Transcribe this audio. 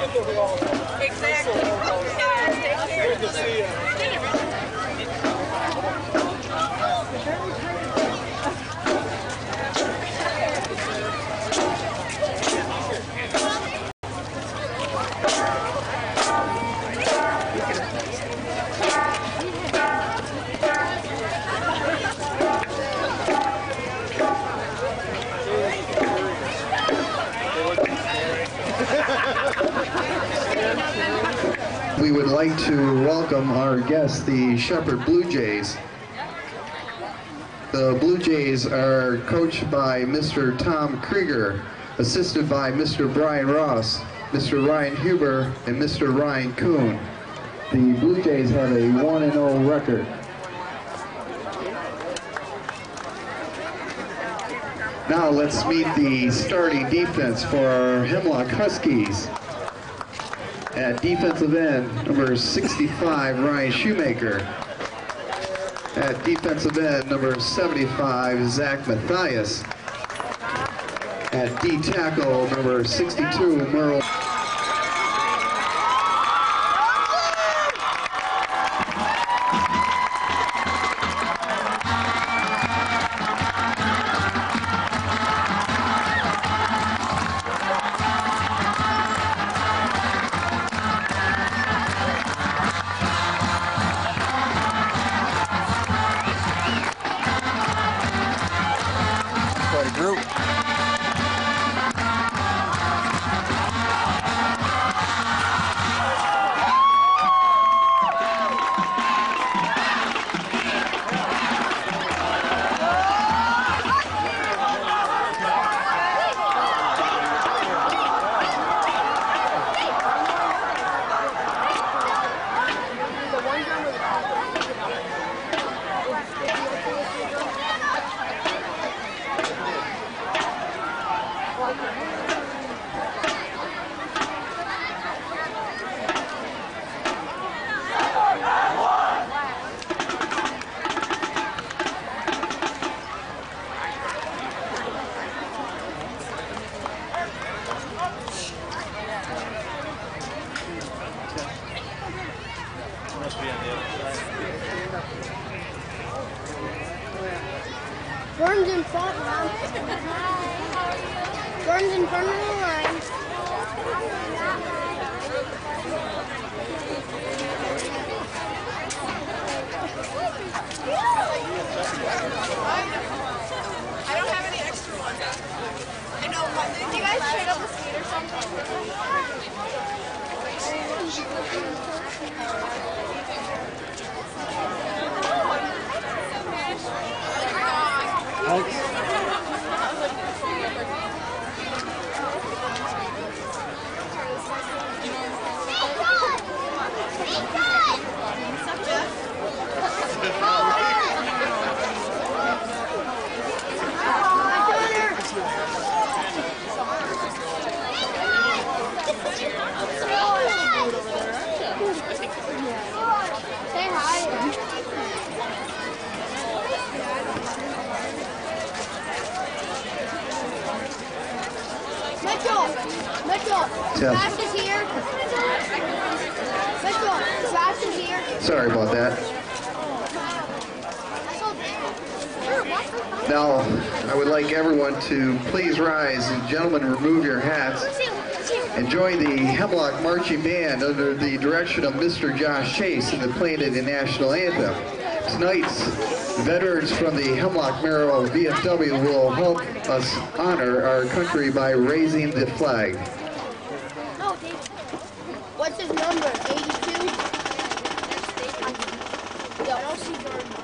Exactly. Yeah, take care. We would like to welcome our guests, the Shepherd Blue Jays. The Blue Jays are coached by Mr. Tom Krieger, assisted by Mr. Brian Ross, Mr. Ryan Huber, and Mr. Ryan Kuhn. The Blue Jays have a 1-0 record. Now let's meet the starting defense for our Hemlock Huskies. At defensive end, number 65, Ryan Shoemaker. At defensive end, number 75, Zach Matthias. At D tackle, number 62, Merle. Quite Burns in front now. Burns in front of the line. I don't have any extra ones. I know, did you guys trade or something? Is here. Is here. Sorry about that. That's all there. Sure, what's the Now, I would like everyone to please rise and gentlemen remove your hats and join the Hemlock Marching Band under the direction of Mr. Josh Chase in the Planet and National Anthem. Tonight's veterans from the Hemlock Merrill VFW will help us honor our country by raising the flag. No, Dave. What's his number? 82? Yeah, I don't see Jordan.